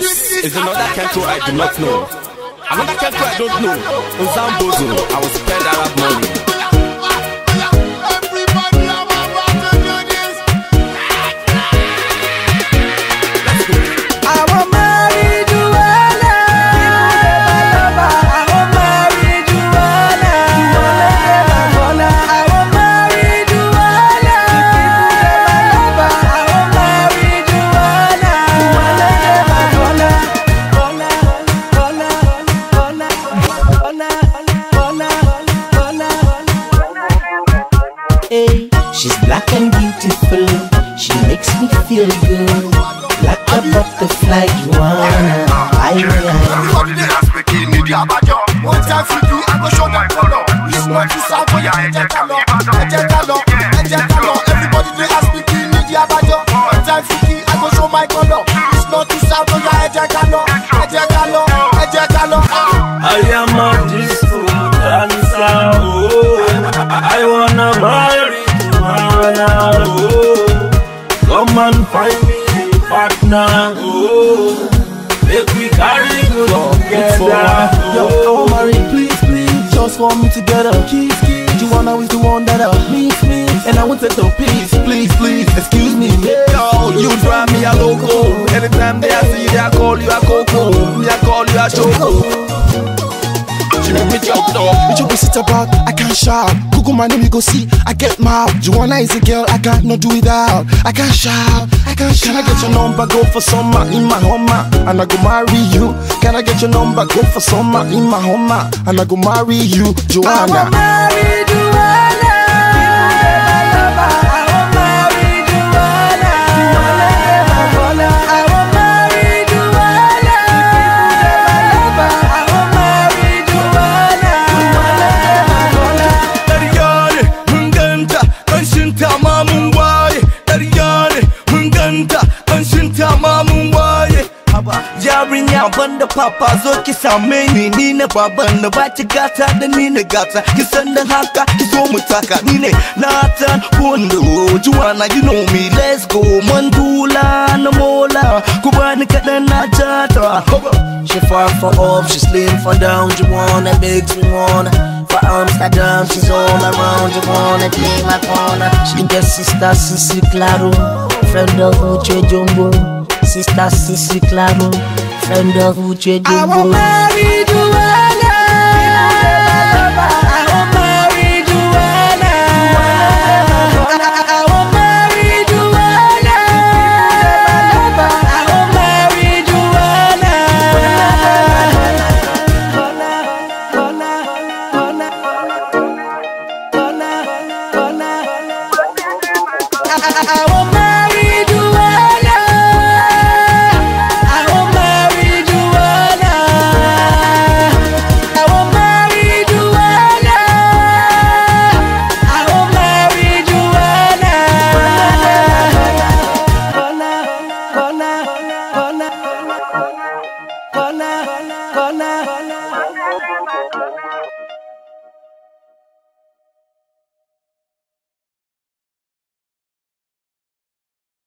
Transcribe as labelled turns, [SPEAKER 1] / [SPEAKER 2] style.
[SPEAKER 1] This is another Kentro I do not know. Another Kentro I don't know. Uzambozo, I will
[SPEAKER 2] She makes me feel good. Like a butterfly,
[SPEAKER 3] you wanna. I am. What else you do? I'm gonna show my color. This one is
[SPEAKER 4] our way. A partner, oh. Make we carry go together, oh,
[SPEAKER 2] Yo, I
[SPEAKER 4] oh.
[SPEAKER 2] want marry, please, please. Just want me together. Kiss, kiss. Joanna is the one that I miss, miss. And I want to know peace, please, please. Excuse me. Yo, you drive me a loco. Anytime they I see you, I call you a coco. Me, I call you a choco. She make me jump though.
[SPEAKER 5] Bitch, you be sit about, I can't shout. Google my name, you go see, I get mad. Joanna is a girl, I can't not do without. I can't shout, I can't shout.
[SPEAKER 2] Can I get your number? Go for summer in my Hummer, and I go marry you. Can I get your number? Go for summer in my Hummer, and I go marry you, Joanna.
[SPEAKER 4] Yarinya banda papa zo ki same ni ni na baban na ba gata da ni na gata ki san da haka ki zo mu taka ni ne Kondo Juwana you know me let's go Mandula na mola ku bani kaɗan na jata
[SPEAKER 2] She far for up, she slim for down. You wanna makes me wanna. For Amsterdam, she's all around. You wanna play my corner. She get sister Sisi Claro, friend of Uche Jumbo. Sister Sisi Claro, friend of Uche Jumbo. I want marry Joanna. I want marry Joanna. I marry Joanna. I want marry Joanna. I want marry